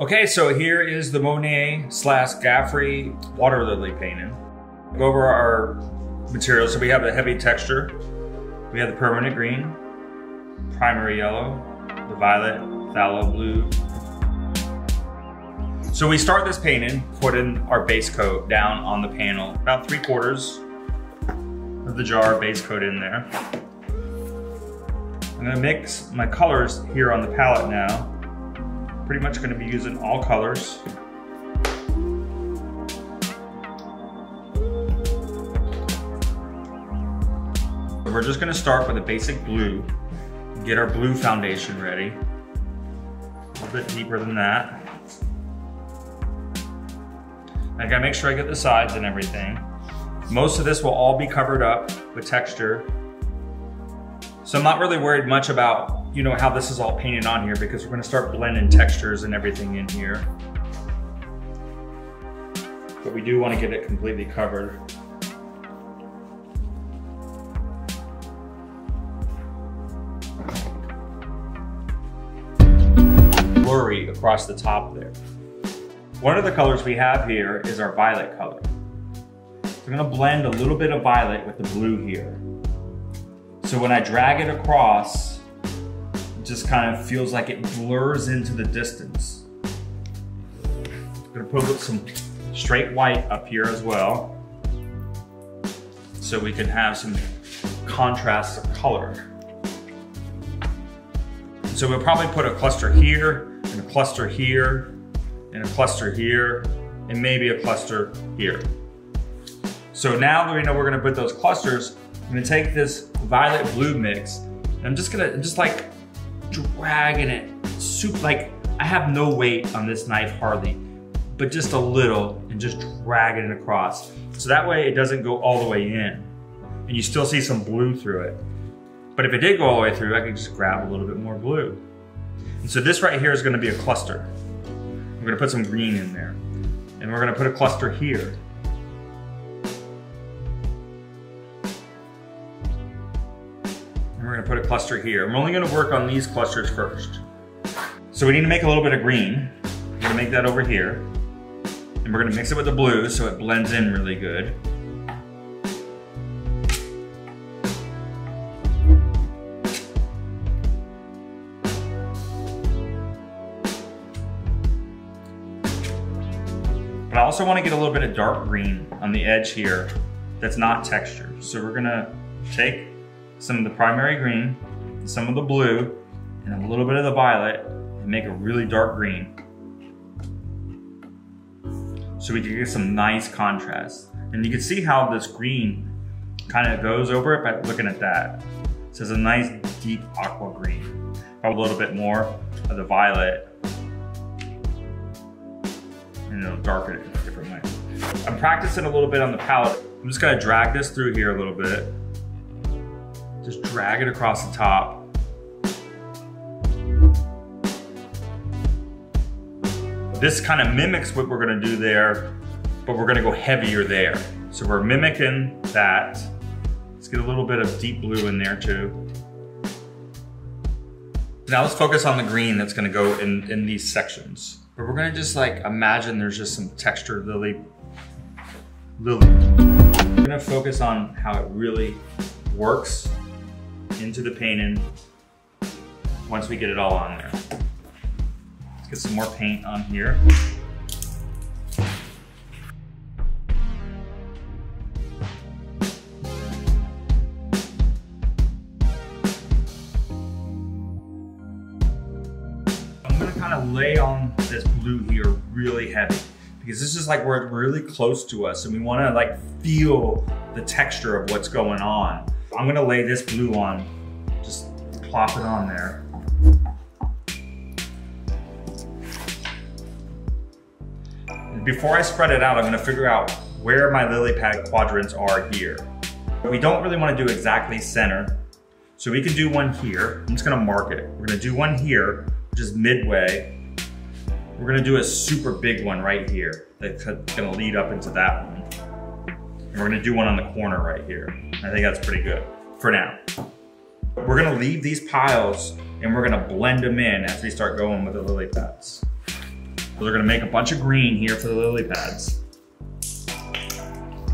Okay, so here is the Monet slash Gaffrey water lily painting. Go over our materials. So we have the heavy texture, we have the permanent green, primary yellow, the violet, phthalo blue. So we start this painting putting our base coat down on the panel, about three quarters of the jar base coat in there. I'm gonna mix my colors here on the palette now pretty much going to be using all colors. We're just going to start with a basic blue, get our blue foundation ready. A little bit deeper than that. I gotta make sure I get the sides and everything. Most of this will all be covered up with texture. So I'm not really worried much about you know how this is all painted on here because we're gonna start blending textures and everything in here. But we do wanna get it completely covered. Blurry across the top there. One of the colors we have here is our violet color. We're gonna blend a little bit of violet with the blue here. So when I drag it across, just kind of feels like it blurs into the distance. I'm gonna put some straight white up here as well. So we can have some contrast of color. So we'll probably put a cluster here, and a cluster here, and a cluster here, and maybe a cluster here. So now that we know we're gonna put those clusters, I'm gonna take this violet blue mix, and I'm just gonna, just like dragging it, super, like I have no weight on this knife hardly, but just a little and just dragging it across. So that way it doesn't go all the way in and you still see some blue through it. But if it did go all the way through, I could just grab a little bit more blue. And so this right here is gonna be a cluster. We're gonna put some green in there. And we're gonna put a cluster here. We're gonna put a cluster here. I'm only gonna work on these clusters first. So we need to make a little bit of green. We're gonna make that over here. And we're gonna mix it with the blue so it blends in really good. But I also wanna get a little bit of dark green on the edge here that's not textured. So we're gonna take some of the primary green, some of the blue, and a little bit of the violet and make a really dark green. So we can get some nice contrast. And you can see how this green kind of goes over it by looking at that. So it's a nice deep aqua green. Probably a little bit more of the violet and it'll darken it a different way. I'm practicing a little bit on the palette. I'm just gonna drag this through here a little bit. Just drag it across the top. This kind of mimics what we're gonna do there, but we're gonna go heavier there. So we're mimicking that. Let's get a little bit of deep blue in there too. Now let's focus on the green that's gonna go in, in these sections. But we're gonna just like imagine there's just some textured lily, lily. We're gonna focus on how it really works into the painting once we get it all on there. Let's get some more paint on here. I'm gonna kind of lay on this blue here really heavy because this is like we're really close to us and we wanna like feel the texture of what's going on. I'm gonna lay this blue on, just plop it on there. Before I spread it out, I'm gonna figure out where my lily pad quadrants are here. We don't really wanna do exactly center, so we can do one here. I'm just gonna mark it. We're gonna do one here, which is midway. We're gonna do a super big one right here that's gonna lead up into that one. And we're gonna do one on the corner right here. I think that's pretty good for now. We're gonna leave these piles and we're gonna blend them in as we start going with the lily pads. So they're gonna make a bunch of green here for the lily pads.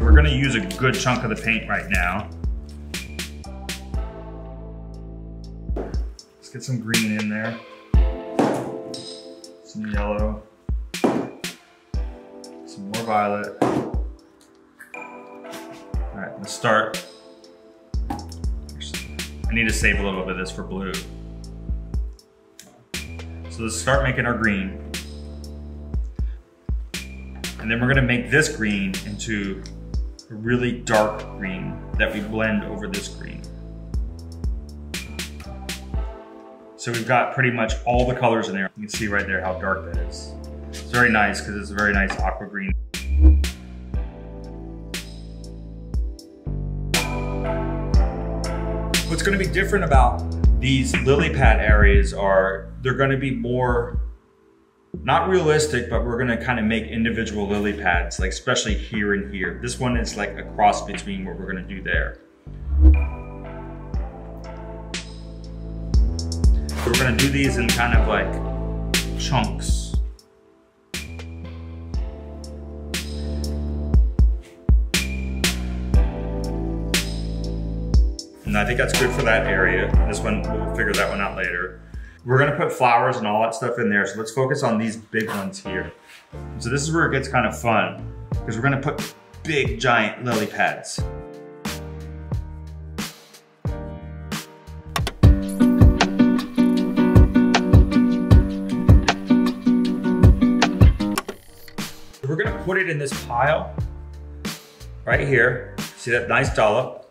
We're gonna use a good chunk of the paint right now. Let's get some green in there. Some yellow. Some more violet. All right, let's start. I need to save a little bit of this for blue. So let's start making our green. And then we're gonna make this green into a really dark green that we blend over this green. So we've got pretty much all the colors in there. You can see right there how dark that is. It's very nice because it's a very nice aqua green. What's gonna be different about these lily pad areas are they're gonna be more not realistic, but we're gonna kind of make individual lily pads, like especially here and here. This one is like a cross between what we're gonna do there. We're gonna do these in kind of like chunks. I think that's good for that area. This one, we'll figure that one out later. We're gonna put flowers and all that stuff in there, so let's focus on these big ones here. So this is where it gets kind of fun, because we're gonna put big, giant lily pads. We're gonna put it in this pile right here. See that nice dollop?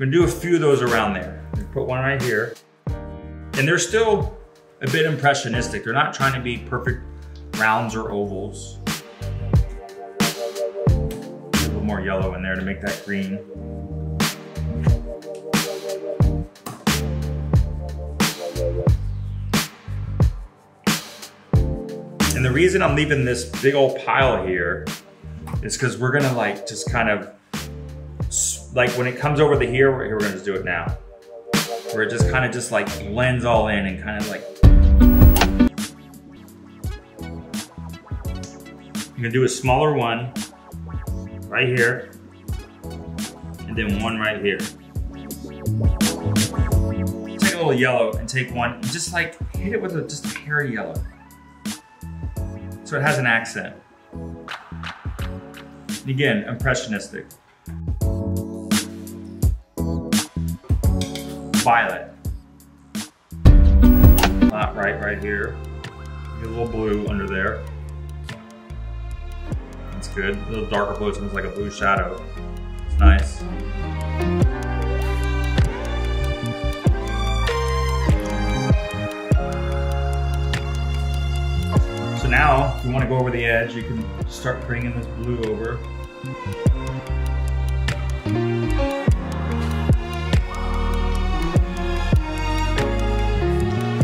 We're gonna do a few of those around there. Put one right here. And they're still a bit impressionistic. They're not trying to be perfect rounds or ovals. A little more yellow in there to make that green. And the reason I'm leaving this big old pile here is because we're gonna like just kind of, like when it comes over the here, we're, we're gonna just do it now. Where it just kind of just like blends all in and kind of like I'm gonna do a smaller one right here, and then one right here. Take a little yellow and take one, and just like hit it with a, just a hair yellow. So it has an accent. And again, impressionistic. Violet. Not right, right here. Get a little blue under there. That's good. A little darker blue, it's like a blue shadow. It's nice. So now, if you want to go over the edge, you can start bringing this blue over.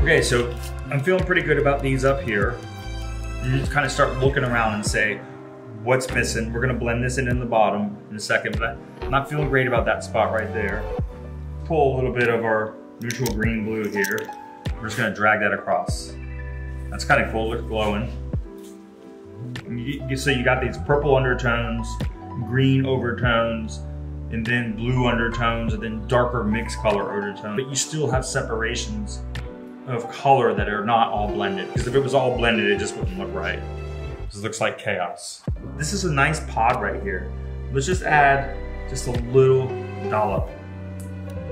Okay, so I'm feeling pretty good about these up here. You just kind of start looking around and say, what's missing? We're gonna blend this in in the bottom in a second, but I'm not feeling great about that spot right there. Pull a little bit of our neutral green blue here. We're just gonna drag that across. That's kind of cool, looks glowing. You, see you got these purple undertones, green overtones, and then blue undertones, and then darker mixed color undertones. But you still have separations of color that are not all blended. Because if it was all blended, it just wouldn't look right. This looks like chaos. This is a nice pod right here. Let's just add just a little dollop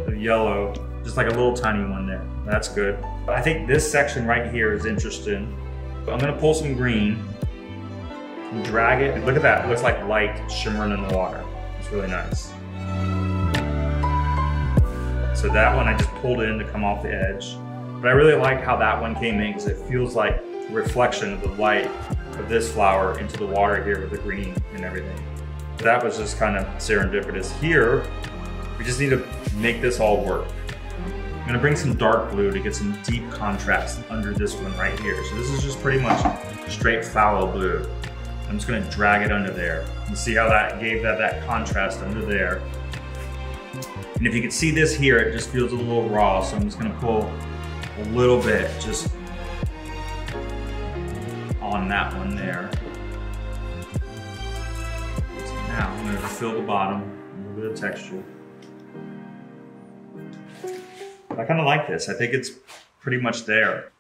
of yellow, just like a little tiny one there. That's good. I think this section right here is interesting. I'm gonna pull some green and drag it. Look at that, it looks like light shimmering in the water. It's really nice. So that one I just pulled in to come off the edge. But I really like how that one came in because it feels like reflection of the light of this flower into the water here with the green and everything. That was just kind of serendipitous. Here, we just need to make this all work. I'm gonna bring some dark blue to get some deep contrast under this one right here. So this is just pretty much straight phthalo blue. I'm just gonna drag it under there. You see how that gave that, that contrast under there. And if you can see this here, it just feels a little raw. So I'm just gonna pull a little bit just on that one there. So now I'm gonna fill the bottom, a little bit of texture. I kind of like this. I think it's pretty much there.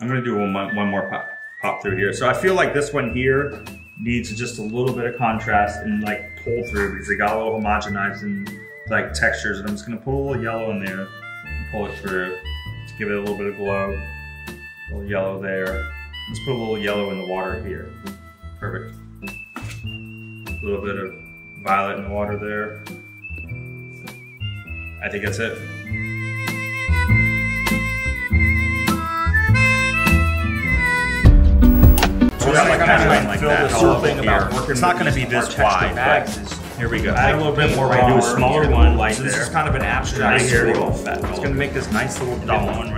I'm gonna do one, one more pop, pop through here. So I feel like this one here needs just a little bit of contrast and like pull through because it got a little homogenized and like textures. And I'm just gonna put a little yellow in there and pull it through give it a little bit of glow. A little yellow there. Let's put a little yellow in the water here. Perfect. A little bit of violet in the water there. I think that's it. So We're like kind of like fill that this whole thing about working It's not going to be this wide. bags. Here we go. Add a little bit more do a smaller one light so this is kind of an abstract swirl effect. It's going to make this nice little dome one right here.